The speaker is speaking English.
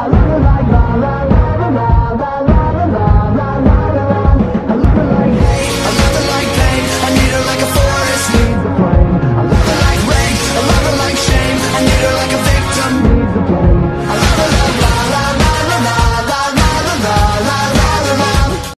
I really like my life.